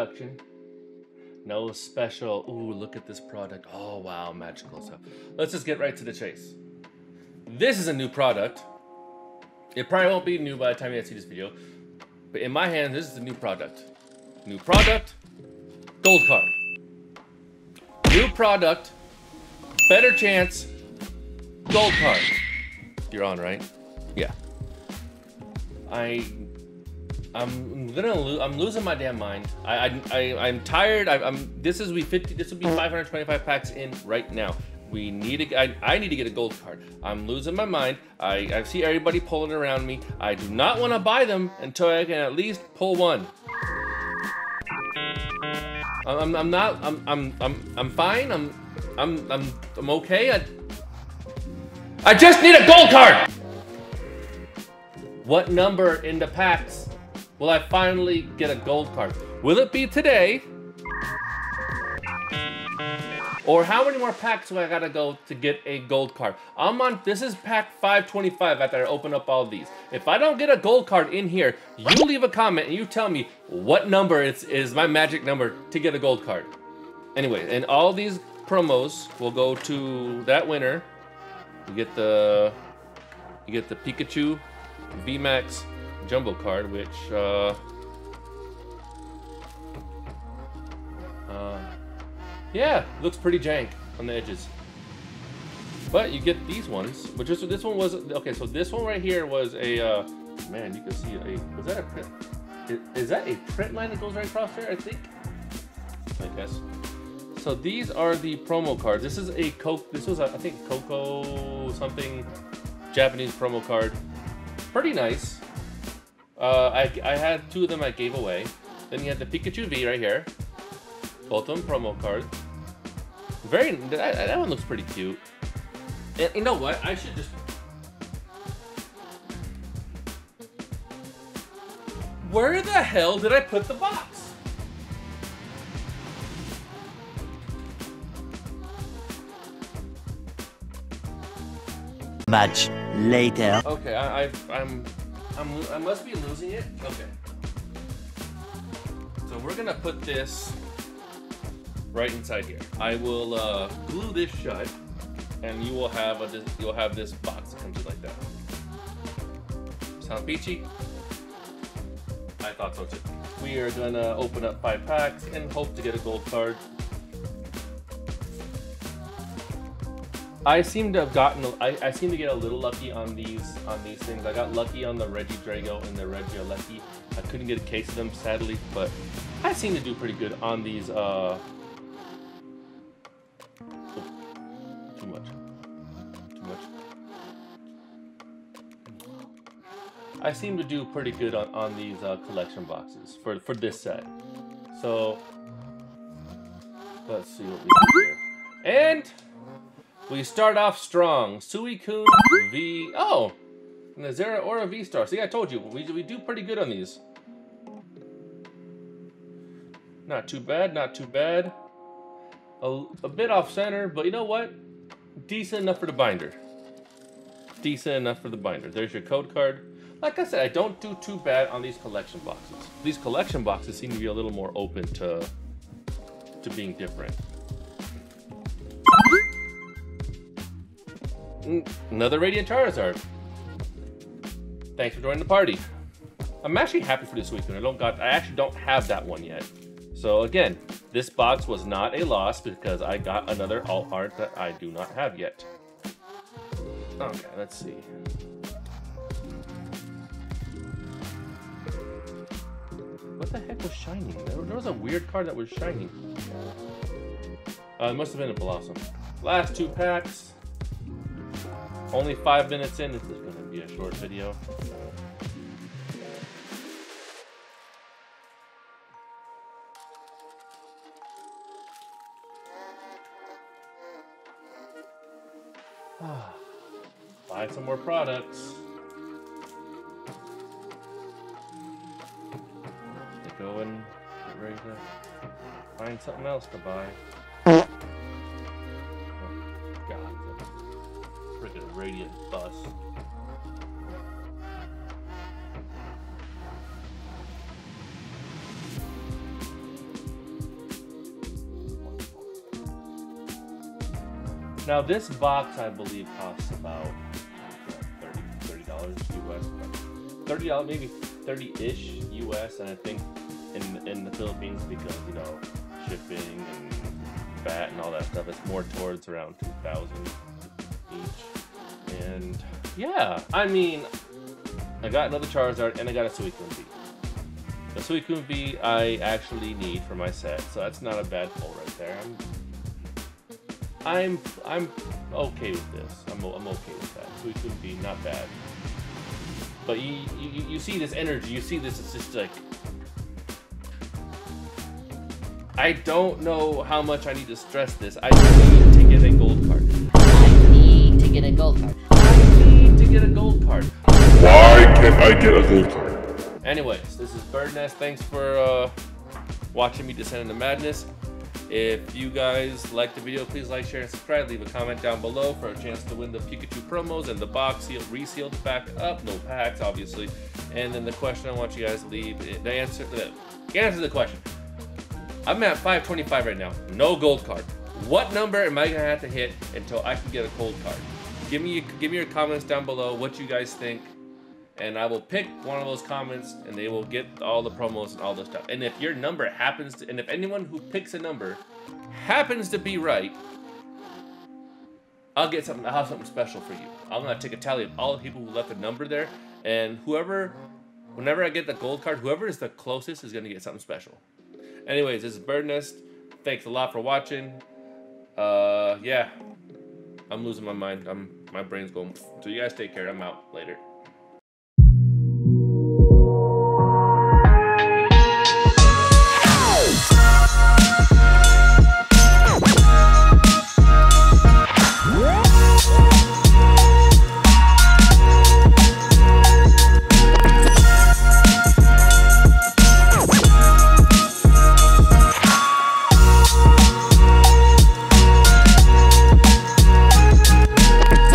introduction. No special. Ooh, look at this product. Oh wow, magical stuff. Let's just get right to the chase. This is a new product. It probably won't be new by the time you see this video, but in my hand, this is a new product. New product, gold card. New product, better chance, gold card. You're on, right? Yeah. I, I'm gonna lose. I'm losing my damn mind. I, I, I I'm tired. I, am This is we 50. This will be 525 packs in right now. We need. I, I need to get a gold card. I'm losing my mind. I, I see everybody pulling around me. I do not want to buy them until I can at least pull one. I'm, I'm not. I'm, I'm, I'm, I'm fine. I'm, I'm, I'm, I'm okay. I, I just need a gold card. What number in the packs will I finally get a gold card? Will it be today? Or how many more packs do I gotta go to get a gold card? I'm on, this is pack 525 after I open up all these. If I don't get a gold card in here, you leave a comment and you tell me what number is, is my magic number to get a gold card. Anyway, and all these promos will go to that winner. You get the, you get the Pikachu VMAX Jumbo card, which, uh, uh, yeah, looks pretty jank on the edges. But you get these ones, which is this one was okay. So this one right here was a uh, man. You can see a was that a print? Is, is that a print line that goes right across there? I think. I guess. So these are the promo cards. This is a Coke. This was a, I think Coco something Japanese promo card. Pretty nice. Uh, I I had two of them I gave away. Then you had the Pikachu V right here. Both of them promo cards. Very, that, that one looks pretty cute. And you know what? I should just. Where the hell did I put the box? Much later. Okay, I, I, I'm, I'm, I must be losing it. Okay. So we're gonna put this right inside here. I will uh, glue this shut, and you will have a you'll have this box that comes in like that. Sound peachy? I thought so too. We are gonna open up five packs and hope to get a gold card. I seem to have gotten I, I seem to get a little lucky on these on these things. I got lucky on the Regidrago and the Reggie Regieleki. I couldn't get a case of them sadly, but I seem to do pretty good on these uh too much. Too much. I seem to do pretty good on, on these uh, collection boxes for, for this set. So, let's see what we do here. And we start off strong. Suicune V. Oh! And a Zeraora V Star. See, I told you, we, we do pretty good on these. Not too bad, not too bad. A, a bit off center, but you know what? Decent enough for the binder. Decent enough for the binder. There's your code card. Like I said, I don't do too bad on these collection boxes. These collection boxes seem to be a little more open to, to being different. Another Radiant Charizard. Thanks for joining the party. I'm actually happy for this weekend. I don't got I actually don't have that one yet. So again, this box was not a loss because I got another alt art that I do not have yet. Okay, let's see. What the heck was shining? There, was a weird card that was shining. Uh, it must have been a Blossom. Last two packs. Only five minutes in. This is going to be a short video. Buy some more products. go and get ready to find something else to buy. radiant bus. Now this box, I believe, costs about $30, US, $30, maybe 30-ish US, and I think in, in the Philippines, because, you know, shipping and VAT and all that stuff, it's more towards around 2000 each. And yeah, I mean, I got another Charizard and I got a Suicune V. The Suicune V I actually need for my set, so that's not a bad pull right there. I'm I'm I'm okay with this. I'm, I'm okay with that. Suicune V, not bad. But you, you you see this energy. You see this. It's just like I don't know how much I need to stress this. I need to get a get a gold card. I need to get a gold card. Why can't I get a gold card? Anyways, this is Byrdnest. Thanks for uh, watching me descend into madness. If you guys like the video, please like, share, and subscribe. Leave a comment down below for a chance to win the Pikachu promos and the box sealed, resealed back up. No packs, obviously. And then the question I want you guys to leave, the answer, the answer to the question. I'm at 525 right now. No gold card. What number am I gonna have to hit until I can get a gold card? Give me give me your comments down below. What you guys think and I will pick one of those comments and they will get all the promos and all the stuff. And if your number happens to, and if anyone who picks a number happens to be right, I'll get something, I'll have something special for you. I'm gonna take a tally of all the people who left a number there, and whoever, whenever I get the gold card, whoever is the closest is gonna get something special. Anyways, this is Byrdnest. Thanks a lot for watching. Uh, yeah, I'm losing my mind. I'm my brain's going. So you guys take care. I'm out later.